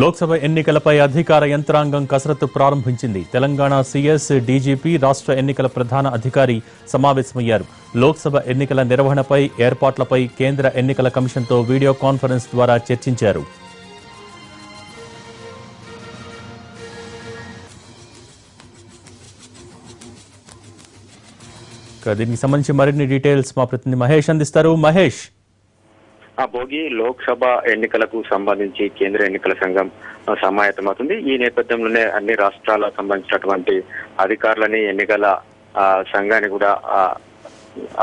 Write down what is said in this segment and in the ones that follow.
లోక్సభ ఎన్నికలపై అధికార యంత్రాంగం కసరత్తు ప్రారంభించింది. తెలంగాణ సీఎస్ డీజీపీ రాష్ట్ర ఎన్నికల ప్రధాన అధికారి సమావేశమయ్యారు. లోక్సభ ఎన్నికల నిర్వహణపై ఏర్పాట్లపై కేంద్ర ఎన్నికల కమిషన్తో వీడియో కాన్ఫరెన్స్ ద్వారా చర్చించారు. దీనికి సంబంధించి మరిన్ని డీటెయిల్స్ మా ప్రతినిధి మహేష్ అందిస్తారు. మహేష్ ఆ భోగి లోక్సభ ఎన్నికలకు సంబంధించి కేంద్ర ఎన్నికల సంఘం సమాయత్తమవుతుంది. ఈ నేపథ్యంలోనే అన్ని రాష్ట్రాలకు సంబంధించినటువంటి అధికారులని ఎన్నికల ఆ, సంఘాన్ని కూడా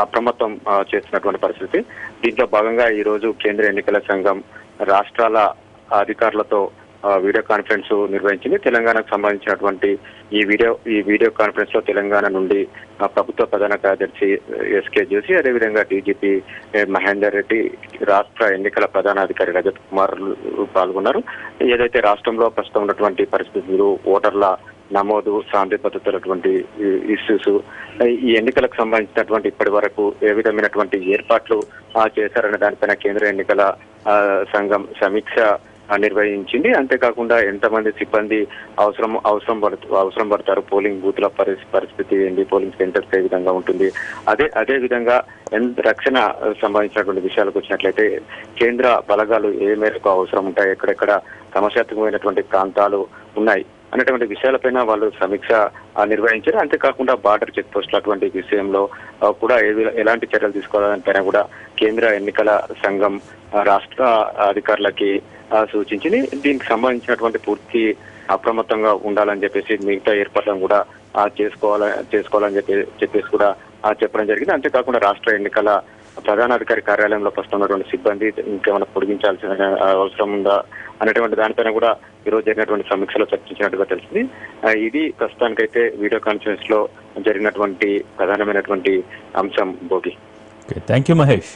అప్రమత్తం చేస్తున్నటువంటి పరిస్థితి. దీంట్లో భాగంగా ఈ రోజు కేంద్ర ఎన్నికల సంఘం రాష్ట్రాల అధికారులతో వీడియో కాన్ఫరెన్స్ నిర్వహించింది. తెలంగాణకు సంబంధించినటువంటి ఈ వీడియో ఈ వీడియో కాన్ఫరెన్స్లో తెలంగాణ నుండి ప్రభుత్వ ప్రధాన కార్యదర్శి ఎస్కే జోషి అదేవిధంగా డీజీపీ మహేందర్ రెడ్డి రాష్ట్ర ఎన్నికల ప్రధానాధికారి రజత్ కుమార్ పాల్గొన్నారు. ఏదైతే రాష్ట్రంలో ప్రస్తుతం ఉన్నటువంటి పరిస్థితులు ఓటర్ల నమోదు శాంతి భద్రతలటువంటి ఇష్యూస్ ఈ ఎన్నికలకు సంబంధించినటువంటి ఇప్పటి వరకు ఏ విధమైనటువంటి ఏర్పాట్లు ఆ, చేశారనే దానిపైన కేంద్ర ఎన్నికల సంఘం సమీక్ష నిర్వహించింది. అంతేకాకుండా ఎంతమంది సిబ్బంది అవసరం అవసరం పడుతు అవసరం పడతారు? పోలింగ్ బూత్ల పరిస్థితి పరిస్థితి ఏంటి పోలింగ్ సెంటర్స్ ఏ విధంగా ఉంటుంది? అదే అదే విధంగా ఎన్- రక్షణ సంబంధించినటువంటి విషయాలకు వచ్చినట్లయితే కేంద్ర బలగాలు ఏ మేరకు అవసరం ఉంటాయి? ఎక్కడెక్కడ సమస్యాత్మకమైనటువంటి ప్రాంతాలు ఉన్నాయి? అనేటువంటి విషయాలపైన వాళ్ళు సమీక్ష నిర్వహించారు. అంతేకాకుండా బార్డర్ చెక్ పోస్టులు అటువంటి విషయంలో కూడా ఏ ఎలాంటి చర్యలు తీసుకోవాలని పైన కూడా కేంద్ర ఎన్నికల సంఘం రాష్ట్ర అధికారులకి సూచించింది. దీనికి సంబంధించినటువంటి పూర్తి అప్రమత్తంగా ఉండాలని చెప్పేసి మిగతా ఏర్పాట్లను కూడా చేసుకోవాల చేసుకోవాలని చెప్పి చెప్పేసి కూడా ఆ, చెప్పడం జరిగింది. అంతేకాకుండా రాష్ట్ర ఎన్నికల ప్రధానాధికారి కార్యాలయంలో ప్రస్తున్నటువంటి సిబ్బంది ఇంకేమైనా పొడిగించాల్సిన అవసరం ఉందా అనేటువంటి దానిపైన కూడా ఈ రోజు జరిగినటువంటి సమీక్షలో చర్చించినట్టుగా తెలిసింది. ఇది ప్రస్తుతానికైతే వీడియో కాన్ఫరెన్స్లో జరిగినటువంటి ప్రధానమైనటువంటి అంశం భోగి. Thank you Mahesh